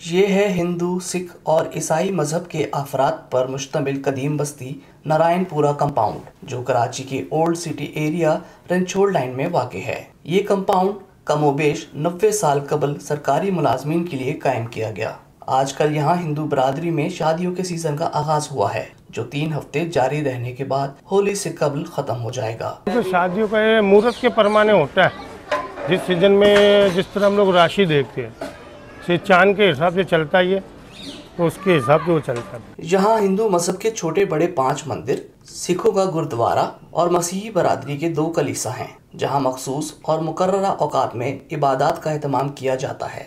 ये है हिंदू, सिख और ईसाई मज़हब के अफराद पर मुश्तमिल कदीम बस्ती, नारायणपुरा कंपाउंड, जो कराची के old city area Ranchore line में वाक़ है। ये कंपाउंड कमोबेश नब्बे साल कबल सरकारी मुलाजमीन के लिए कायम किया गया। आजकल यहाँ हिंदू बरादरी में शादियों के सीज़न का आगाज़ हुआ है, जो तीन हफ़्ते जारी रहने के बाद होली से कबल खत्म हो जाएगा। तो शादियों का मुहूर्त के परमाने होता है, जिस सीज़न में जिस तरह हम लोग राशि देखते हैं। से चाँद के हिसाब से चलता ही है तो उसके हिसाब से वो चलता है। यहाँ हिंदू मज़हब के छोटे बड़े पाँच मंदिर सिखों का गुरुद्वारा और मसीही बरादरी के दो कलीसा हैं जहाँ मखसूस और मुकर्रा औकात में इबादत का अहतमाम किया जाता है।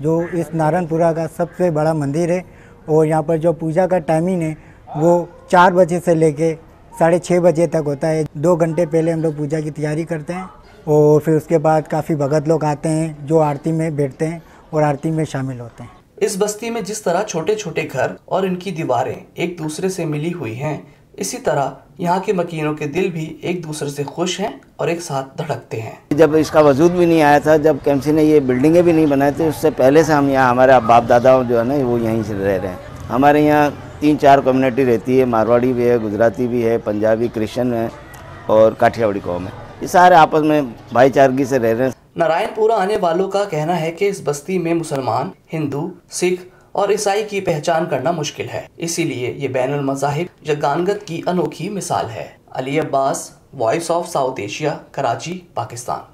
जो इस नारायणपुरा का सबसे बड़ा मंदिर है और यहाँ पर जो पूजा का टाइमिंग है वो चार बजे से लेके साढ़े छः बजे तक होता है। दो घंटे पहले हम लोग पूजा की तैयारी करते हैं और फिर उसके बाद काफ़ी भगत लोग आते हैं जो आरती में बैठते हैं और आरती में शामिल होते हैं। इस बस्ती में जिस तरह छोटे छोटे घर और इनकी दीवारें एक दूसरे से मिली हुई हैं इसी तरह यहाँ के मकीनों के दिल भी एक दूसरे से खुश हैं और एक साथ धड़कते हैं। जब इसका वजूद भी नहीं आया था जब केमसी ने ये बिल्डिंगें भी नहीं बनाई थी उससे पहले से हम यहाँ हमारे बाप दादा जो है ना वो यहीं से रह रहे हैं। हमारे यहाँ तीन चार कम्युनिटी रहती है। मारवाड़ी भी है, गुजराती भी है, पंजाबी, क्रिश्चियन है और काठियावाड़ी कौम है। ये सारे आपस में भाईचारगी से रह रहे हैं। नारायणपुरा आने वालों का कहना है कि इस बस्ती में मुसलमान, हिंदू, सिख और ईसाई की पहचान करना मुश्किल है। इसीलिए ये बैन मजाहिब जगानगत की अनोखी मिसाल है। Ali Abbas voice of South Asia Karachi, Pakistan.